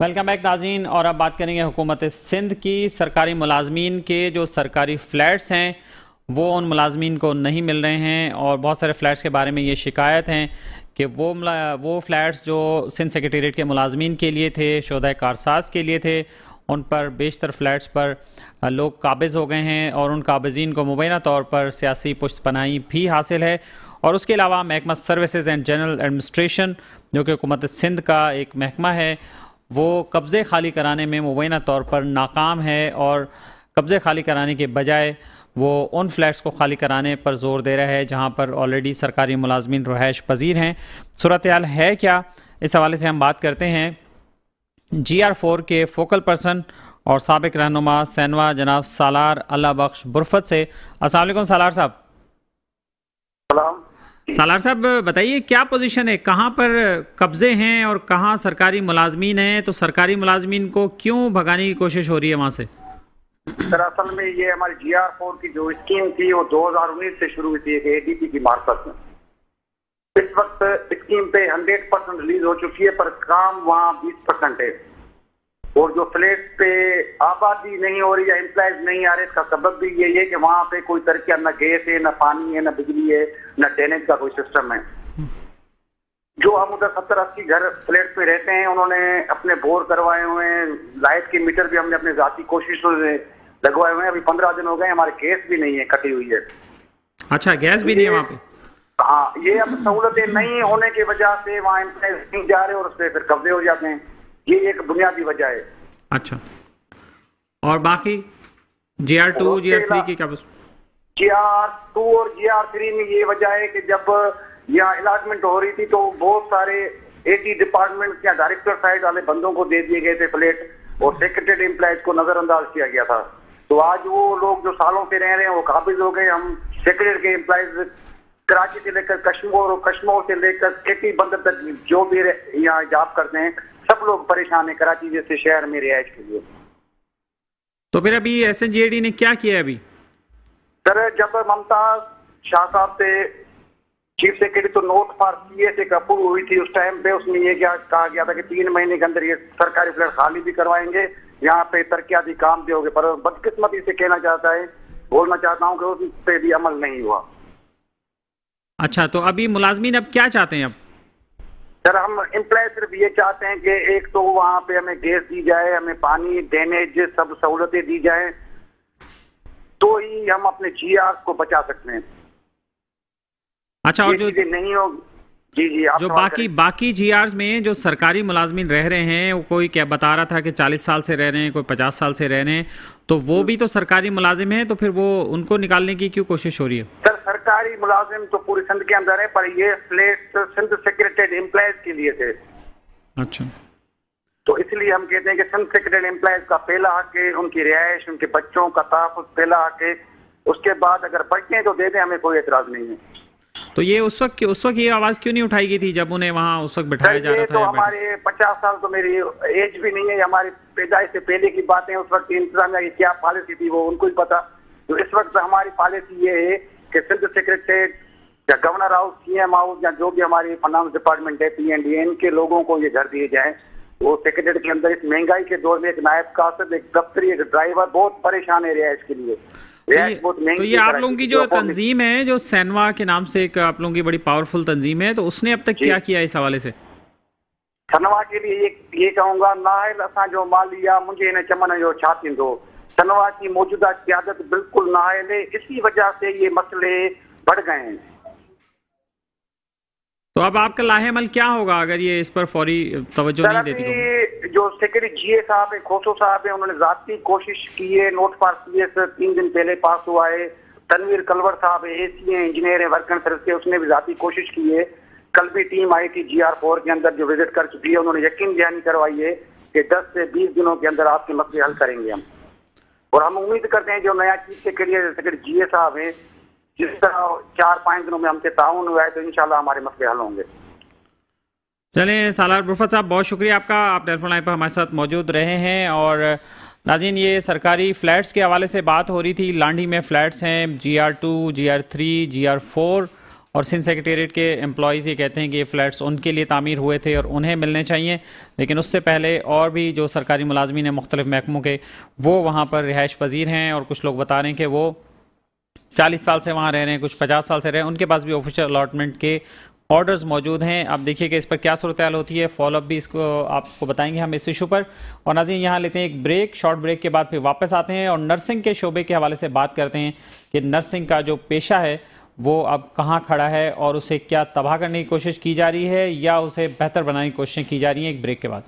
Welcome back नाजीन, और अब बात करेंगे हुकूमत सिंध की। सरकारी मुलाजमीन के जो सरकारी फ़्लैट्स हैं, वो उन मुलाजमीन को नहीं मिल रहे हैं, और बहुत सारे फ़्लैट्स के बारे में ये शिकायत हैं कि वो वो फ़्लैट्स जो सिंध सेक्रेटेट के मुलाजमीन के लिए थे शोधा कारसाज के लिए थे, उन पर बेशतर फ़्लैट्स पर लोग काबिज़ हो गए हैं, और उन काबिज़ीन को मुबैना तौर पर सियासी पुश्त पनाही भी हासिल है। और उसके अलावा महकमा सर्विसज़ एंड जनरल एडमिनिस्ट्रेशन, जो कि हुकूमत सिंध का एक महकमा है वो कब्ज़े खाली कराने में मुबैना तौर पर नाकाम है और कब्ज़े खाली कराने के बजाय वो उन फ्लैट्स को खाली कराने पर ज़ोर दे रहा है जहाँ पर ऑलरेडी सरकारी मुलाजमीन रहायश पजीर हैं। सूरत है क्या? इस हवाले से हम बात करते हैं। जी आर फोर के फोकल पर्सन और सबक रहनुमा सैनवा जनाब सालार अल्लाह बख्श बुरफत से। असल सालार साहब। सालार साहब बताइए क्या पोजीशन है? कहाँ पर कब्जे हैं और कहाँ सरकारी मुलाजमीन हैं? तो सरकारी मुलाजमीन को क्यों भगाने की कोशिश हो रही है वहाँ से? दरअसल में ये हमारी जी आर फोर की जो स्कीम थी वो 2019 से शुरू हुई थी एक एडीपी की मार्फत में। इस वक्त स्कीम पे 100 परसेंट रिलीज़ हो चुकी है पर काम वहाँ 20 परसेंट है। और जो फ्लैट पे आबादी नहीं हो रही या एम्प्लॉयज़ नहीं आ रहे इसका सबब भी यही है कि वहाँ पे कोई तरक्या न गैस है न पानी है न बिजली है न ड्रेनेज का कोई सिस्टम है। जो हम उधर सत्तर अस्सी घर फ्लैट पे रहते हैं उन्होंने अपने बोर करवाए हुए हैं लाइट के मीटर भी हमने अपने जाती कोशिशों से लगवाए हुए हैं। अभी पंद्रह दिन हो गए हमारे गैस भी नहीं है कटी हुई है। अच्छा गैस भी नहीं है वहाँ पे? हाँ ये अब सहूलतें नहीं होने की वजह से वहाँ एम्प्लॉयज़ नहीं जा रहे और उस पर फिर कब्जे हो जाते हैं। ये एक बुनियादी वजह है। अच्छा। और बाकी G R two G R three की क्या जी आर टू और जी आर थ्री में ये वजह है कि जब यहाँ अलाटमेंट हो रही थी तो बहुत सारे एटी डिपार्टमेंट या डायरेक्टर साइड वाले बंदों को दे दिए गए थे प्लेट और सेक्रेटरी एम्प्लॉयज़ को नजरअंदाज किया गया था। तो आज वो लोग जो सालों से रह रहे हैं वो काबिज हो गए। हम सेक्रेटरी के एम्प्लॉयज़ कराची से लेकर कश्मीर और कश्मीर से लेकर खेती बंद तक जो भी यहाँ जॉब करते हैं सब लोग परेशान है कराची जैसे शहर में रिहायश के लिए। तो फिर अभी एस ने क्या किया अभी? सर जब ममता शाह साहब से चीफ सेक्रेटरी तो नोट फॉर सी एस एक अप्रूव हुई थी उस टाइम पे उसमें ये क्या कहा गया था कि तीन महीने के अंदर ये सरकारी फ्लैट खाली भी करवाएँगे यहाँ पे तरक्याती काम भी होंगे। पर बदकिस्मती से कहना चाहता है बोलना चाहता हूँ कि उस पर भी अमल नहीं हुआ। अच्छा तो अभी मुलाजमीन अब क्या चाहते हैं अब? सर हम एम्प्लॉय सिर्फ़ ये चाहते हैं कि एक तो वहाँ पे हमें गैस दी जाए हमें पानी ड्रेनेज सब सहूलतें दी जाए तो ही हम अपने जीआर को बचा सकते हैं। अच्छा और जो नहीं हो जी जी आप जो बाकी बाकी जी में जो सरकारी मुलाजमीन रह रहे हैं वो कोई क्या बता रहा था कि 40 साल से रह रहे हैं कोई 50 साल से रह रहे हैं तो वो भी तो सरकारी मुलाजिम है तो फिर वो उनको निकालने की क्यों कोशिश हो रही है? सर सरकारी मुलाजिम तो पूरे सिंध के अंदर है पर ये फ्लैट सिंध सेक्रेटरी एम्प्लॉयज़ के लिए थे। अच्छा। तो इसलिए हम कहते हैं कि सिंध सेक्रेटरी एम्प्लॉयज़ का पहला हक है उनकी रिहायश उनके बच्चों का तहफ़ पहला हक है। उसके बाद अगर बच्चे तो दे दें हमें कोई एतराज़ नहीं है। तो ये उस वक्त उस वक्त ये आवाज़ क्यों नहीं उठाई गई थी जब उन्हें वहाँ उस वक्त बिठाया जा रहा था तो हमारे पचास साल तो मेरी एज भी नहीं है हमारी पैदाइश से पहले की बातें उस वक्त इंतजामिया की क्या पॉलिसी थी वो उनको ही पता। तो इस वक्त हमारी पॉलिसी ये है कि सिंध सेक्रेटरीट या गवर्नर हाउस सीएम हाउस या जो भी हमारी फाइनेंस डिपार्टमेंट है पी एन डी इनके लोगों को ये घर दिए जाए। वो सेक्रेटरी के अंदर इस महँगाई के दौर में एक नायब कासिद एक दफ्तरी एक ड्राइवर बहुत परेशान है रिहायश के लिए। तो ये, तो ये आप लोगों की जो तंजीम है जो सैनवा के नाम से एक आप लोगों की बड़ी पावरफुल तंजीम है तो उसने अब तक क्या किया इस हवाले से? सनवा के लिए ये ये कहूँगा नाहिल असा जो मालिया मुझे इन चमन जो छा थींदो सनवा की मौजूदा क्यादत बिल्कुल नाहिल है इसी वजह से ये मसले बढ़ गए हैं। तो अब आपका लाहेमल क्या होगा अगर ये इस पर फौरी तवज्जो नहीं देती तो? जो सेक्रेटरी जीए साहब है खोसो साहब है उन्होंने जाती कोशिश की है नोट पास किए तीन दिन पहले पास हुआ है। तनवीर कलवर साहब है सी है इंजीनियर है वर्क सर्विस के उसने भी जाती कोशिश की है। कल भी टीम आई थी जी आर फोर के अंदर जो विज़िट कर चुकी है उन्होंने यकीन दहानी करवाई है कि 10 से 20 दिनों के अंदर आपके मसले हल करेंगे हम। और हम उम्मीद करते हैं जो नया चीफ सेक्रेटरी सेक्रेटरी जीए साहब है, जिस तरह चार पाँच दिनों में हमसे ताउन हुआ है तो इंशाल्लाह हमारे मसले हल होंगे। चलें, सालार बुरफत साहब, बहुत शुक्रिया आपका। आप टेलीफोन लाइन पर हमारे साथ मौजूद रहे हैं और नाजिन ये सरकारी फ़्लैट्स के हवाले से बात हो रही थी। लांडी में फ़्लैट्स हैं G R two G R three G R four और सिंध सेक्रेटेरिएट के एम्प्लॉयज़ ये कहते हैं कि ये फ़्लैट्स उनके लिए तामीर हुए थे और उन्हें मिलने चाहिए। लेकिन उससे पहले और भी जो सरकारी मुलाजमीन हैं, मुख्तलिफ़ महकमों के, वो वहाँ पर रिहाइश पजीर हैं और कुछ लोग बता रहे हैं कि वो चालीस साल से वहाँ रह रहे हैं, कुछ पचास साल से रहे हैं। उनके पास भी ऑफिशियल अलाटमेंट के ऑर्डर्स मौजूद हैं। आप देखिए कि इस पर क्या सूरत होती है। फॉलोअप भी इसको, आपको बताएँगे हम इस इशू पर। और नाजिन यहाँ लेते हैं एक ब्रेक शॉर्ट ब्रेक के बाद फिर वापस आते हैं और नर्सिंग के शोबे के हवाले से बात करते हैं कि नर्सिंग का जो पेशा है वो अब कहाँ खड़ा है और उसे क्या तबाह करने की कोशिश की जा रही है या उसे बेहतर बनाने की कोशिशें की जा रही हैं? एक ब्रेक के बाद।